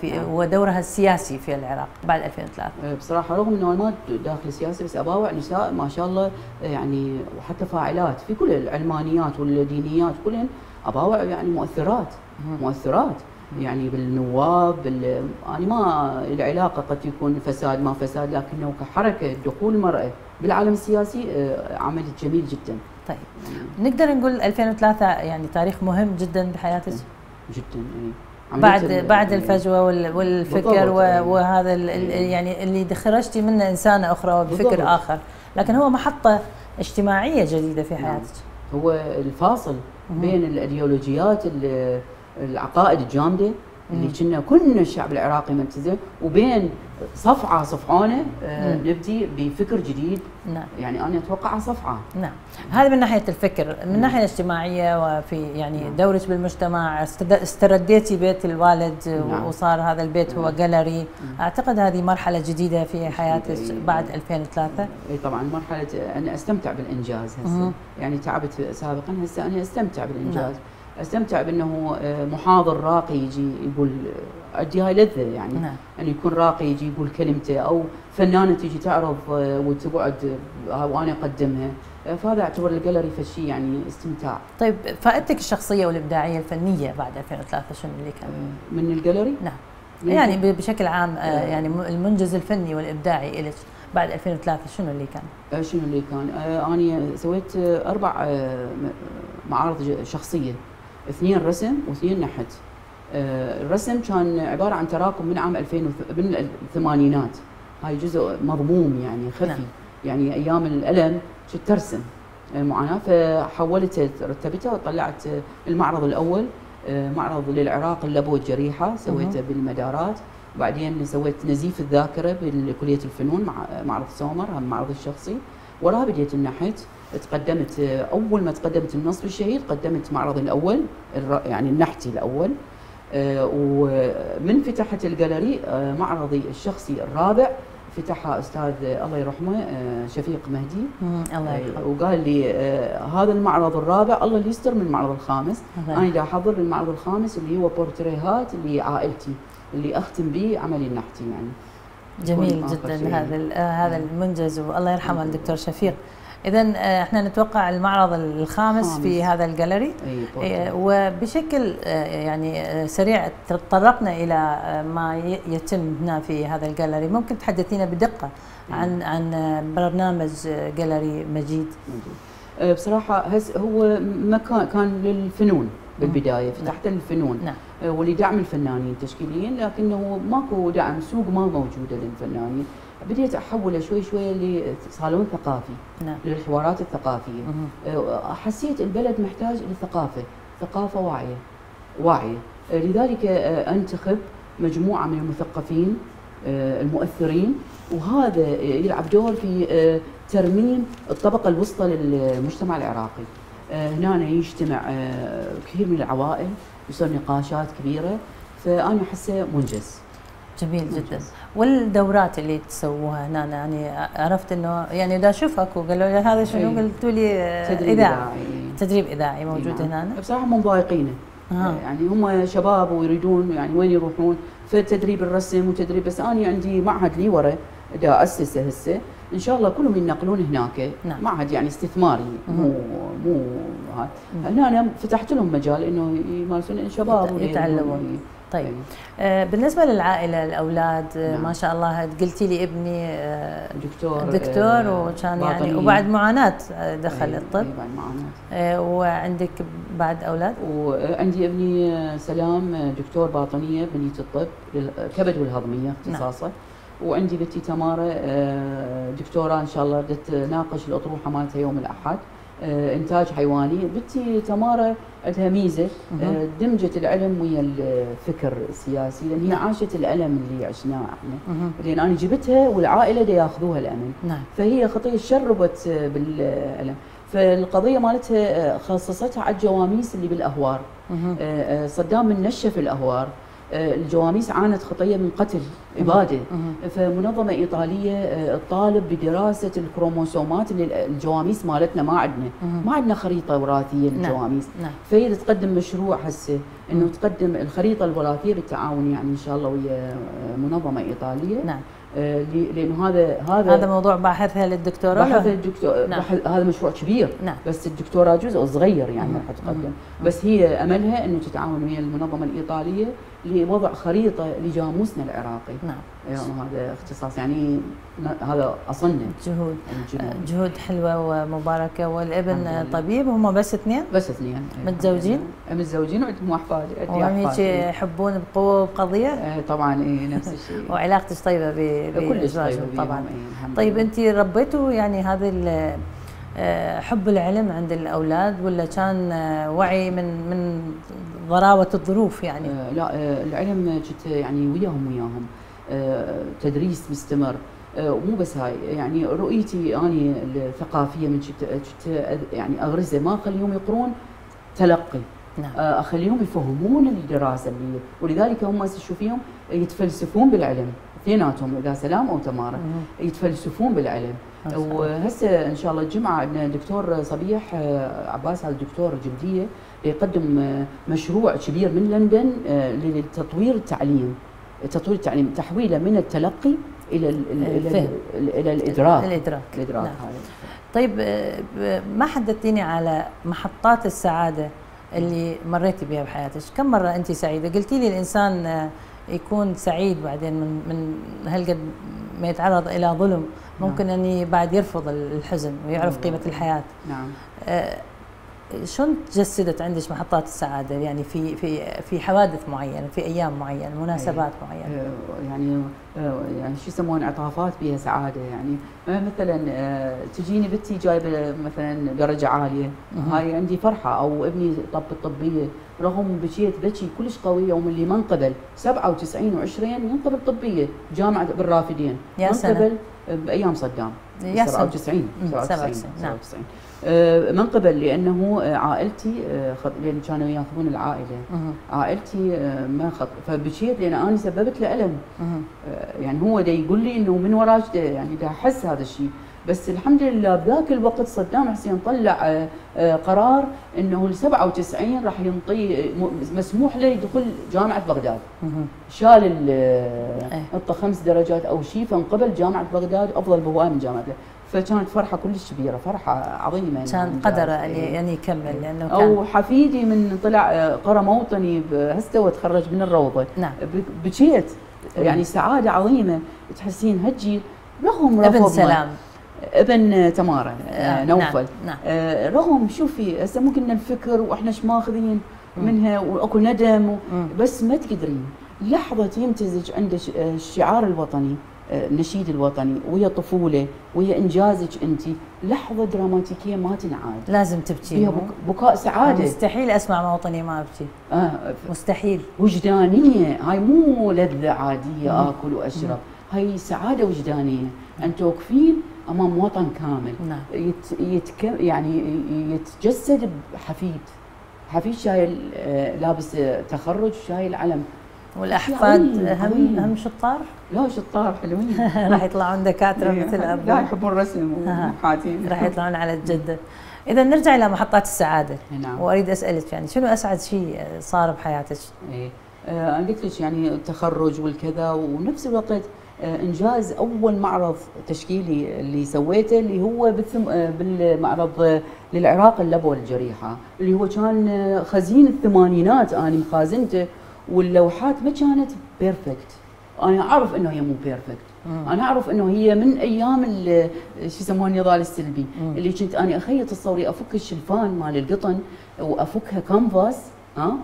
في نعم. ودورها السياسي في العراق بعد 2003 بصراحة رغم إنه أنا ما داخل السياسة بس أباوع نساء ما شاء الله يعني وحتى فاعلات في كل العلمانيات والدينيات كلهن أباوع يعني مؤثرات مؤثرات يعني بالنواب بال... أنا ما العلاقة قد يكون فساد ما فساد لكنه كحركة دخول المرأة بالعالم السياسي آه، عمل جميل جدا طيب نقدر نقول 2003 يعني تاريخ مهم جدا بحياتك جدا بعد بعد الفجوة وال- والفكر. وهذا يعني. اللي خرجتي منه إنسانة أخرى وبفكر. آخر لكن هو محطة اجتماعية جديدة في نعم. حياتك هو الفاصل. بين الأيديولوجيات ال- العقائد الجامدة اللي. كنا كلنا الشعب العراقي ملتزم وبين صفعة صفعونة آه،. نبدي بفكر جديد نعم يعني أنا أتوقع صفعة نعم هذا من ناحية الفكر من الناحيه الاجتماعية وفي يعني نعم. دورك بالمجتمع استرديتي بيت الوالد نعم. وصار هذا البيت هو نعم. جاليري أعتقد هذه مرحلة جديدة في حياتك. بعد 2003 إي طبعا مرحلة أنا أستمتع بالإنجاز هسه. يعني تعبت سابقا هسه أنا أستمتع بالإنجاز نعم. أستمتع بأنه آه، محاضر راقي يجي يقول آه، عندي هاي لذة يعني. نعم. يعني يكون راقي يجي يقول كلمته أو فنانة تيجي تعرض آه، وتقعد وأنا أقدمها. فهذا أعتبر الجاليري فشي يعني استمتاع. طيب فائدتك الشخصية والإبداعية الفنية بعد 2003 شنو اللي كان؟ من الجاليري؟ نعم. يعني ب- بشكل عام آه. يعني المنجز الفني والإبداعي لك بعد 2003 شنو اللي كان؟ شنو اللي كان؟ أنا سويت أربع معارض شخصية. اثنين رسم واثنين نحت. آه، الرسم كان عبارة عن تراكم من عام 2000 وث- من الثمانينات. هاي جزء مضموم يعني خفي. نعم. يعني أيام الألم كنت ترسم آه، معاناة. فحولت رتبتها وطلعت المعرض الأول. آه، معرض للعراق اللبوه الجريحه سويته بالمدارات. بعدين سويت نزيف الذاكرة بكليه الفنون مع معرض سومر هم معرض الشخصي. وراها بديت النحت. تقدمت آه، أول ما تقدمت النصب الشهيد قدمت معرض الأول يعني النحتي الأول آه، ومن فتحت الجاليري آه، معرضي الشخصي الرابع فتحها أستاذ الله يرحمه شفيق مهدي. الله يرحمه. وقال لي هذا المعرض الرابع الله اللي يستر من المعرض الخامس. أنا. دا احضر المعرض الخامس اللي هو بورتريهات اللي عائلتي اللي أختم به عملي النحتي يعني. جميل جدا. هذا هذا المنجز والله يرحمه الدكتور شفيق. اذا آه، إحنا نتوقع المعرض الخامس خامس. في هذا الجاليري طبعاً. وبشكل آه، يعني آه، سريع تطرقنا إلى آه، ما يتم هنا في هذا الجاليري ممكن تحدثينا بدقة عن عن آه، برنامج آه، جاليري مجيد. آه، هس هو مكان كان للفنون بالبداية فتحت الفنون. نعم. آه، ولدعم الفنانين تشكيليا لكنه ماكو دعم سوق ما موجودة للفنانين. بديت أحوله شوي شوي لصالون ثقافي نعم. للحوارات الثقافية. مهم. آه، حسيت البلد محتاج لثقافة ثقافة واعية واعية. آه، لذلك آه، أنتخب مجموعة من المثقفين آه، المؤثرين وهذا يلعب دور في ترميم الطبقة الوسطى للمجتمع العراقي. هنا يجتمع كثير من العوائل يصير نقاشات كبيرة فأنا أحسه منجز. جميل جدا. منجز. والدورات اللي تسووها هنا يعني عرفت إنه يعني دا اشوفك وقالوا لي هذا شنو أي. قلتوا لي تدريب اذاعه إذاعي. تدريب إذاعي موجود نعم. هنا بصراحه هم مضايقينه آه. يعني هم شباب ويريدون يعني وين يروحون فتدريب الرسم وتدريب بس أنا عندي معهد لي ورا دا أسسه هسه إن شاء الله كلهم ينقلون هناك نعم. معهد يعني استثماري مو. مو هذا هنا أنا فتحت لهم مجال إنه يمارسون شباب يتعلمون. طيب. إيه. آه، بالنسبة للعائلة الأولاد آه، نعم. ما شاء الله قلتي لي ابني آه، دكتور دكتور وكان يعني. وبعد معاناة دخل إيه، الطب. إيه، بعد معاناة. آه، وعندك بعد أولاد؟ وعندي ابني سلام دكتور باطنية بنيه الطب الكبد والهضمية اختصاصه وعندي بنتي تمارا آه، دكتورة إن شاء الله بدها تناقش الأطروحة مالتها يوم الأحد. إنتاج حيواني بنتي تمارا عندها ميزه. آه، دمجت العلم ويا الفكر السياسي لأن هي. عاشت الألم اللي عشناه إحنا. لأن أنا جبتها والعائلة دا ياخذوها الأمن نعم فهي خطية شربت بالألم فالقضية مالتها خصصتها على الجواميس اللي بالأهوار. آه، آه، صدام من نشف الأهوار آه، الجواميس عانت خطية من قتل إبادة. فمنظمة إيطالية آه، تطالب بدراسة الكروموسومات اللي الجواميس مالتنا ما عندنا. ما عندنا خريطة وراثية للجواميس. نعم. فهي تقدم مشروع هسه إنه. تقدم الخريطة الوراثية بالتعاون يعني إن شاء الله ويا آه، منظمة إيطالية. نعم. آه، لأنه هذا هذا هذا موضوع باحثها للدكتوره بحث ولا؟ الدكتور نعم. بحث هذا مشروع كبير نعم بس الدكتوراه جزء صغير يعني مم. راح تقدم مم. بس هي أملها إنه تتعاون ويا المنظمة الإيطالية لوضع خريطة لجاموسنا العراقي نعم يعني هذا اختصاص. يعني هذا اصلنا جهود. الجنون. جهود. حلوة ومباركة. والابن. طبيب هم بس اثنين؟ بس اثنين. متزوجين؟ متزوجين وعندهم أحفاد. وهم هيك إيه. يحبون بقوة وبقضيه آه، طبعا اي نفس الشيء. وعلاقتك طيبة ب- بازواجهم طبعا. إيه، طيب. أنت ربيتوا يعني هذا ال- آه، حب العلم عند الأولاد ولا كان آه، وعي من من ضراوة الظروف يعني؟ آه، لا آه، العلم كنت يعني وياهم وياهم. آه، تدريس مستمر. آه، ومو بس هاي. يعني رؤيتي أني الثقافية من أد- يعني أغرزة. ما اخليهم يقرون تلقي. نعم. آه، اخليهم يفهمون الدراسة اللي ولذلك هم تشوفيهم يتفلسفون بالعلم. اثنيناتهم اذا سلام أو تمارة. مم. يتفلسفون بالعلم. وهسه إن شاء الله الجمعة عندنا الدكتور صبيح آه، عباس هذا الدكتور جلديه يقدم آه، مشروع كبير من لندن آه، لتطوير التعليم. تطوير التعليم تحويله من التلقي إلى ال- ال- إلى الفهم. ال- إلى الإدراك. الإدراك. الإدراك نعم. طيب آه، ما حدثتيني على محطات السعادة اللي مريتي بها بحياتك؟ كم مرة أنت سعيدة؟ قلتي لي الإنسان آه، يكون سعيد بعدين من من هالقد ما يتعرض إلى ظلم. ممكن أني بعد يرفض الحزن ويعرف قيمة الحياة. نعم. آه، شلون تجسدت عندك محطات السعادة يعني في في في حوادث معينة في أيام معينة مناسبات معينة آه، يعني آه، يعني شو يسمون عطافات بها سعادة يعني مثلا آه، تجيني بنتي جايبة مثلا درجة عالية. هاي عندي فرحة أو ابني طب الطبية رغم بكيت بكي كلش قوي يوم اللي ما انقبل 97 و20 ينقبل طبية جامعة بالرافدين يا. انقبل بأيام صدام يا سنة. 97 مم، 97 97 نعم. 97 آه، ما انقبل لأنه آه، عائلتي آه، خط- لأن كانوا يأخذون العائلة مهم. عائلتي ما خط فبكيت لأن أنا سببت له الم. آه، يعني هو دا يقول لي إنه من وراك يعني دا أحس هذا الشيء بس الحمد لله بذاك الوقت صدام حسين طلع قرار إنه ال 97 راح ينطي مسموح له يدخل جامعة بغداد. شال ال- إيه. خمس درجات أو شيء فانقبل جامعة بغداد أفضل بهواي من جامعة بغداد. فكانت فرحة كلش كبيرة فرحة عظيمة كان قدره يعني يكمل لأنه كان أو حفيدي من طلع آه، قرى موطني هسه تخرج من الروضة. نعم. بكيت. يعني سعادة عظيمة. تحسين هالجيل رغم ابن سلام. ابن تمارا آه نعم، نوفل. نعم. نعم. آه رغم شوفي هسه ممكن الفكر وإحنا إيش ماخذين منها وأكو ندم بس ما تقدرين. لحظة يمتزج عند الشعار الوطني. النشيد الوطني ويا طفولة ويا إنجازك أنت. لحظة دراماتيكية ما تنعاد. لازم تبكي. فيها بكاء سعادة. مستحيل أسمع موطني ما أبكي. آه مستحيل. وجدانية. هاي مو لذة عادية مم. آكل وأشرب. هاي سعادة وجدانية. أن توقفين أمام وطن كامل. نعم. يت يتك يعني يتجسد بحفيد. حفيد شايل آه، لابس تخرج شايل علم. والأحفاد هم هم شطار؟ لا شطار حلوين. راح يطلعون دكاترة إيه، مثل ابوهم لا يحبون الرسم ومحاتين راح يطلعون على الجده إذا نرجع إلى محطات السعادة. نعم. وأريد أسألك يعني شنو أسعد شيء صار بحياتك؟ إيه آه قلت لك يعني التخرج والكذا؟ ونفس الوقت آه إنجاز أول معرض تشكيلي اللي سويته اللي هو بالثم آه بالمعرض للعراق اللبوه الجريحه اللي هو كان خزين الثمانينات أنا مخازنته. واللوحات ما كانت بيرفكت أنا أعرف إنه هي مو بيرفكت أنا أعرف إنه هي من أيام شو يسموها النضال السلبي مم. اللي كنت أنا أخيط الصوري افك الشلفان مال القطن وأفكها كانفاس ها؟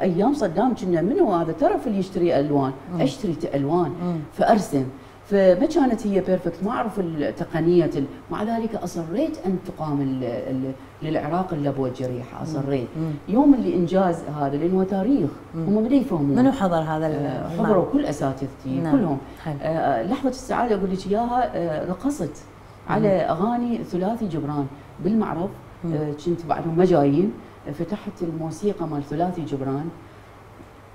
أيام صدام كنا منو هذا؟ تعرف اللي يشتري ألوان. مم. أشتري ألوان. مم. فأرسم. فما كانت هي بيرفكت ما أعرف التقنية مع ذلك أصريت ان تقام للعراق اللبوه الجريحه أصريت. يوم اللي إنجاز هذا لأنه تاريخ هم ما يفهمون منو حضر هذا آه حضروا كل أساتذتي نعم. كلهم. آه لحظة السعادة أقول لك إياها آه رقصت على أغاني ثلاثي جبران. بالمعرض آه كنت بعدهم ما جايين. فتحت الموسيقى مال ثلاثي جبران.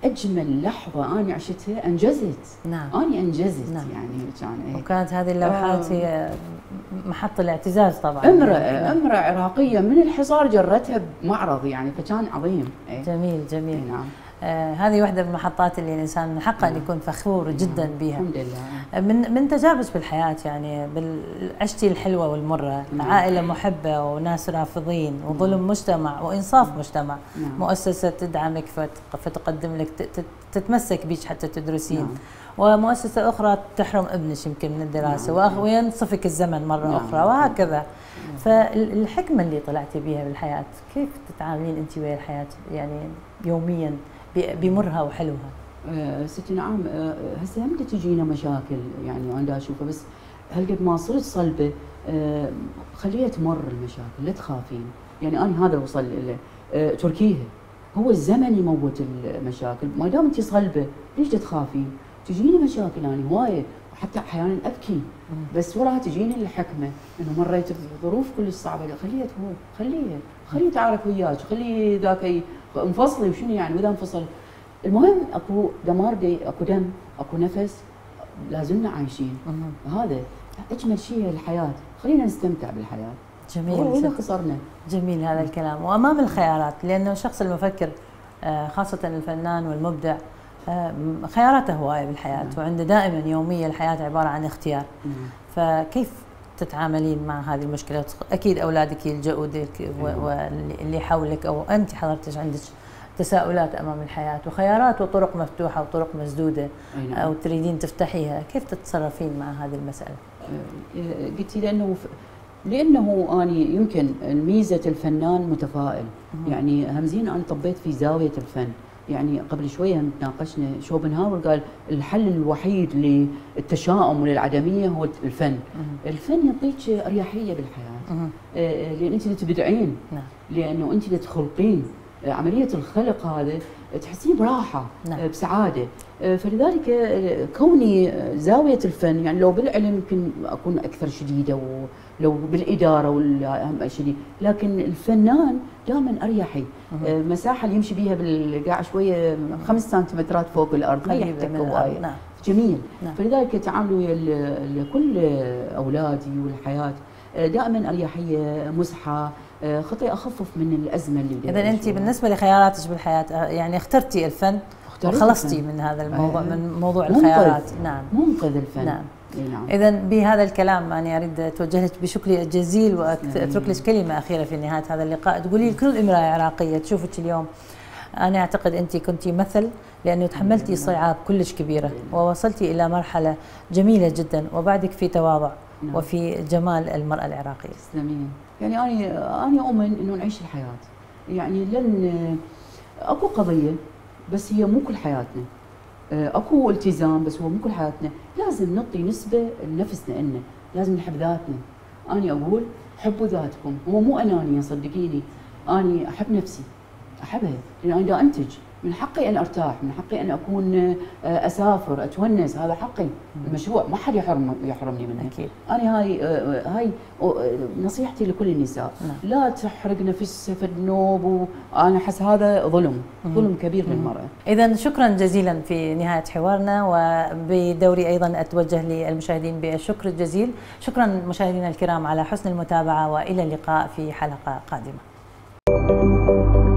أجمل لحظة أنا عشتها أنجزت نعم أنا أنجزت نعم. يعني كان إيه. وكانت هذه اللوحات. هي محط الاعتزاز طبعا أمرأة يعني. أمرأة عراقية من الحصار جرتها بمعرض يعني فكان عظيم إيه. جميل جميل إيه، نعم آه هذه واحدة من المحطات اللي الإنسان من حقه أن نعم. يكون فخور جدا نعم. بها الحمد لله من من تجاربك بالحياة يعني عشتي الحلوة والمرة نعم. عائلة محبة وناس رافضين وظلم مجتمع وإنصاف مجتمع. مؤسسة تدعمك فتقدم لك تتمسك بك حتى تدرسين. ومؤسسة أخرى تحرم ابنك يمكن من الدراسة. وينصفك الزمن مرة. أخرى وهكذا. فالحكمة اللي طلعتي بها بالحياة كيف تتعاملين أنت ويا الحياة يعني يوميا بمرها وحلوها. آه ستي نعم آه هسه هم تجينا مشاكل يعني أنا أشوفها بس هل قد ما صرت صلبة آه خليها تمر المشاكل لا تخافين. يعني أنا هذا وصل له آه تركيها. هو الزمن يموت المشاكل. ما دام انت صلبة ليش تخافين؟ تجيني مشاكل أنا هواية وحتى أحيانا أبكي. بس وراها تجيني الحكمة إنه مريت بظروف كلش صعبة. خليها تموت خليها خليه يتعارك وياك خليه ذاك انفصلي وشنو يعني؟ واذا انفصل. المهم اكو دمار دي اكو دم اكو نفس لازلنا عايشين. هذا اجمل شيء الحياة. خلينا نستمتع بالحياة. جميل. واذا خسرنا. جميل هذا الكلام. وأمام الخيارات لأنه الشخص المفكر آه، خاصة الفنان والمبدع آه، خياراته هواية بالحياة. نعم. وعنده دائما يومية الحياة عبارة عن اختيار. نعم. فكيف تتعاملين مع هذه المشكلة؟ أكيد أولادك يلجؤوا لك واللي حولك أو أنت حضرتك عندك تساؤلات أمام الحياة وخيارات وطرق مفتوحة وطرق مسدودة نعم. أو تريدين تفتحيها. كيف تتصرفين مع هذه المسألة؟ أه، قلتي لأنه لأنه أني يمكن ميزة الفنان متفائل. يعني همزين أنا طبيت في زاوية الفن. يعني قبل شوية تناقشنا شوبنهاور قال الحل الوحيد للتشاؤم وللعدمية هو الفن. الفن يعطيك أريحية بالحياة. آه، آه، لأن أنت اللي تبدعين. نعم. لأنه أنت اللي تخلقين. آه، عملية الخلق هذا تحسين براحة نعم. بسعادة. فلذلك كوني زاوية الفن يعني لو بالعلم يمكن أكون أكثر شديدة ولو بالإدارة ولا شديد لكن الفنان دائما أريحي. المساحه اللي يمشي بيها بالقاع شوية خمس سنتيمترات فوق الأرض. هي هوايه نعم. جميل. نعم. فلذلك تعاملي ويا كل أولادي والحياة دائما اريحيه مزحه خطي أخفف من الأزمة اللي اذا انت بالنسبة لخياراتك بالحياة يعني اخترتي الفن وخلصتي من هذا الموضوع من موضوع. الخيارات. نعم. منقذ الفن. نعم. نعم. اذا بهذا الكلام أنا أريد أتوجه لك بشكري الجزيل وأترك لك كلمة أخيرة في نهاية هذا اللقاء تقولي لكل امرأة عراقية تشوفك اليوم أنا أعتقد أنت كنت مثل لأنه تحملتي صعاب كلش كبيرة ووصلتي إلى مرحلة جميلة جدا وبعدك في تواضع نعم. وفي جمال المرأة العراقية. تسلمين. يعني أنا أنا أؤمن إنه نعيش الحياة. يعني لن أكو قضية بس هي مو كل حياتنا. اكو التزام بس هو مو كل حياتنا، لازم نعطي نسبة لنفسنا إلنا، لازم نحب ذاتنا. أنا أقول حبوا ذاتكم، هو مو انانيه صدقيني، أنا أحب نفسي. أحبها. لأن أنا أنتج. من حقي أن أرتاح من حقي أن أكون آه، أسافر أتونس هذا حقي. المشروع ما حد يحرم يحرمني منه. أكيد. أنا هاي آه، هاي نصيحتي لكل النساء. نعم. لا تحرق نفسها في النوب وأنا أحس هذا ظلم ظلم كبير للمرأة. اذا شكرا جزيلا في نهاية حوارنا وبدوري أيضا أتوجه للمشاهدين بالشكر الجزيل. شكرا مشاهدينا الكرام على حسن المتابعة وإلى اللقاء في حلقة قادمة.